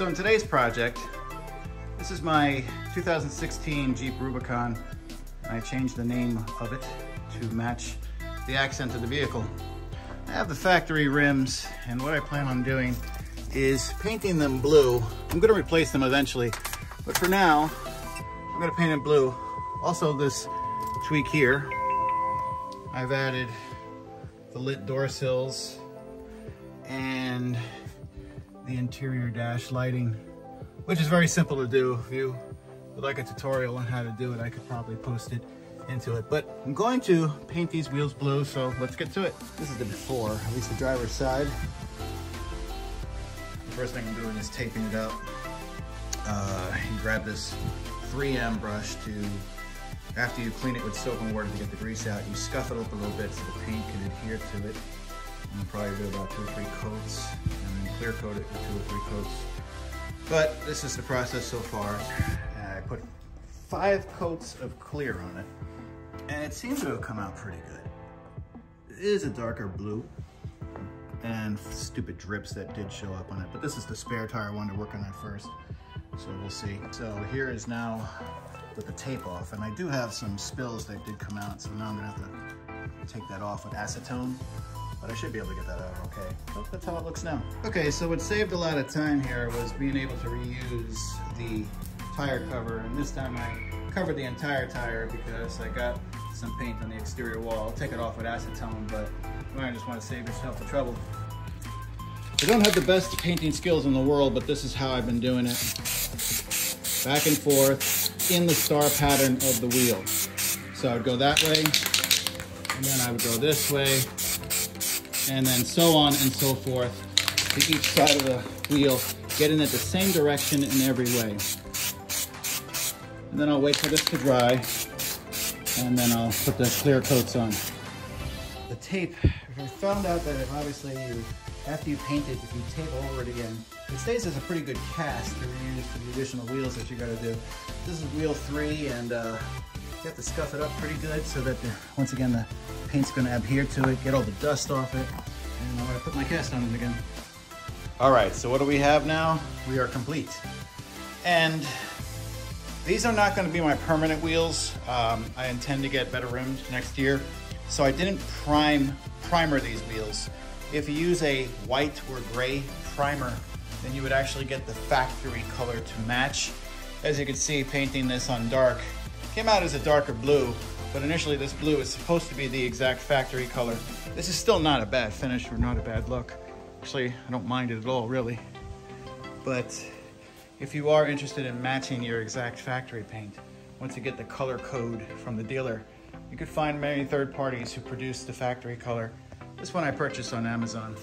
So in today's project, this is my 2016 Jeep Rubicon. And I changed the name of it to match the accent of the vehicle. I have the factory rims and what I plan on doing is painting them blue. I'm gonna replace them eventually, but for now, I'm gonna paint it blue. Also this tweak here, I've added the lit door sills and the interior dash lighting, which is very simple to do. If you would like a tutorial on how to do it, I could probably post it into it. But I'm going to paint these wheels blue, so let's get to it. This is the before, at least the driver's side. The first thing I'm doing is taping it up. Uh, you grab this 3M brush to, after you clean it with soap and water to get the grease out, you scuff it up a little bit so the paint can adhere to it. Probably do about two or three coats and then clear coat it with two or three coats. But this is the process so far. Uh, I put five coats of clear on it and it seems to have come out pretty good. It is a darker blue and stupid drips that did show up on it, but this is the spare tire I wanted to work on that first. So we'll see. So here is now with the tape off and I do have some spills that did come out. So now I'm gonna have to take that off with acetone but I should be able to get that out okay. That's how it looks now. Okay, so what saved a lot of time here was being able to reuse the tire cover, and this time I covered the entire tire because I got some paint on the exterior wall. I'll take it off with acetone, but you might just want to save yourself the trouble. I don't have the best painting skills in the world, but this is how I've been doing it. Back and forth in the star pattern of the wheel. So I would go that way, and then I would go this way, and then so on and so forth to each side of the wheel, getting it the same direction in every way. And then I'll wait for this to dry, and then I'll put the clear coats on. The tape, I found out that obviously you, after you paint it, if you tape over it again, it stays as a pretty good cast to reuse for the additional wheels that you gotta do. This is wheel three, and uh, you have to scuff it up pretty good so that, the, once again, the paint's gonna adhere to it, get all the dust off it, and I'm gonna put my cast on it again. All right, so what do we have now? We are complete. And these are not gonna be my permanent wheels. Um, I intend to get better rims next year. So I didn't prime primer these wheels. If you use a white or gray primer, then you would actually get the factory color to match. As you can see, painting this on dark, Came out as a darker blue, but initially this blue is supposed to be the exact factory color. This is still not a bad finish or not a bad look. Actually, I don't mind it at all, really. But if you are interested in matching your exact factory paint, once you get the color code from the dealer, you could find many third parties who produce the factory color. This one I purchased on Amazon.